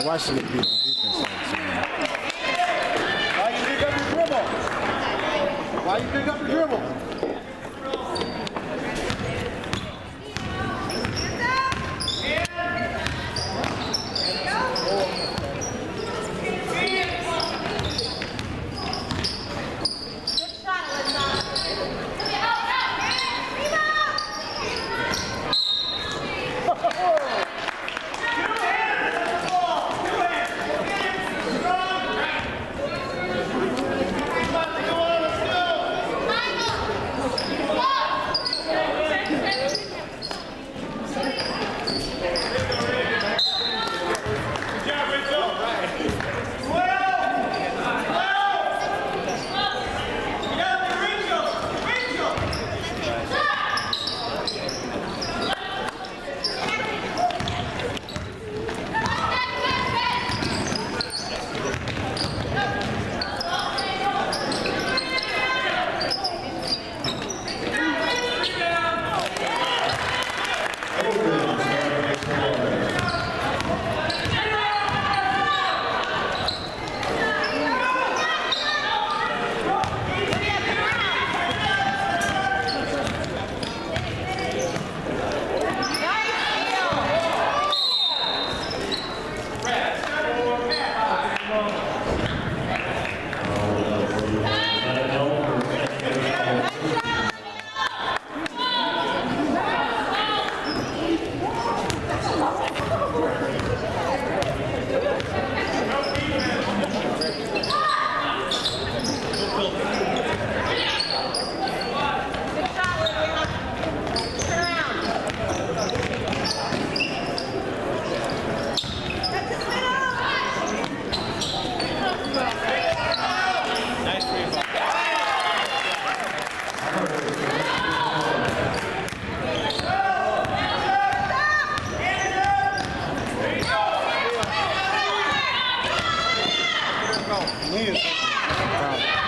Beat on defense. Why you pick up your dribble? Why you pick up your dribble? Go.